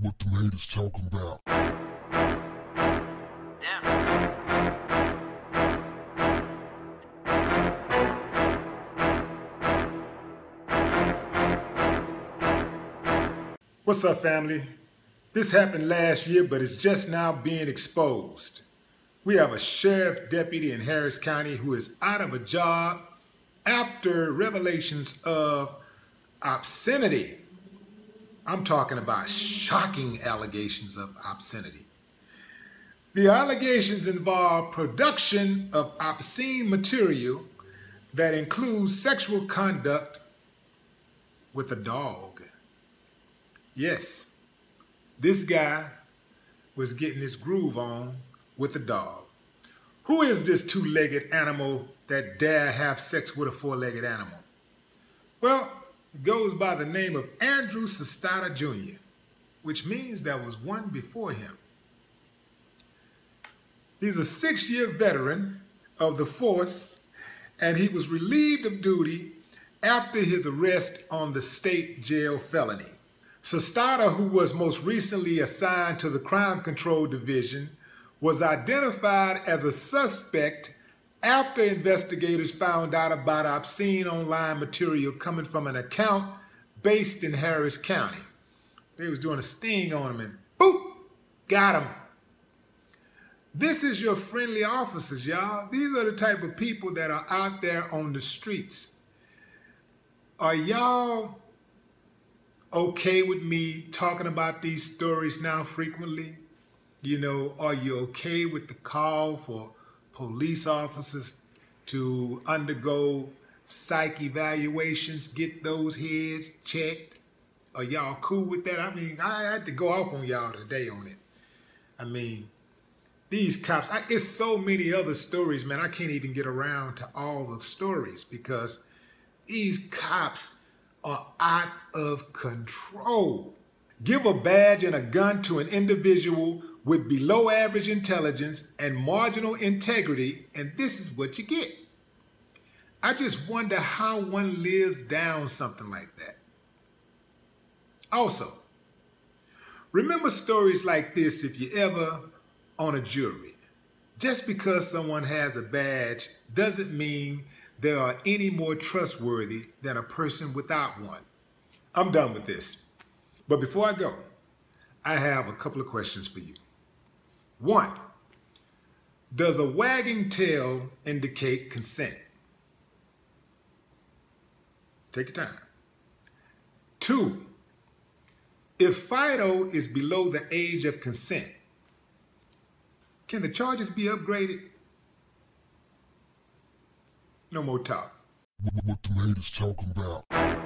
what the haters talking about. What's up, family? This happened last year, but it's just now being exposed. We have a sheriff deputy in Harris County who is out of a job after revelations of obscenity. I'm talking about shocking allegations of obscenity. The allegations involve production of obscene material that includes sexual conduct with a dog. Yes, this guy was getting his groove on with a dog. Who is this two-legged animal that dare have sex with a four-legged animal? Well, goes by the name of Andrew Sestada Jr., which means there was one before him. He's a six-year veteran of the force, and he was relieved of duty after his arrest on the state jail felony. Sestada, who was most recently assigned to the Crime Control Division, was identified as a suspect after investigators found out about obscene online material coming from an account based in Harris County. They was doing a sting on him and boop, got him. This is your friendly officers, y'all. These are the type of people that are out there on the streets. Are y'all okay with me talking about these stories now frequently? You know, are you okay with the call for police officers to undergo psych evaluations, get those heads checked. Are y'all cool with that? I mean, I had to go off on y'all today on it. I mean, these cops, I, it's so many other stories, man. I can't even get around to all the stories because these cops are out of control. Give a badge and a gun to an individual with below average intelligence and marginal integrity, and this is what you get. I just wonder how one lives down something like that. Also, remember stories like this if you ever on a jury. Just because someone has a badge doesn't mean they are any more trustworthy than a person without one. I'm done with this. But before I go, I have a couple of questions for you. One, does a wagging tail indicate consent? Take your time. Two, if Fido is below the age of consent, can the charges be upgraded? No more talk. What, the haters talking about.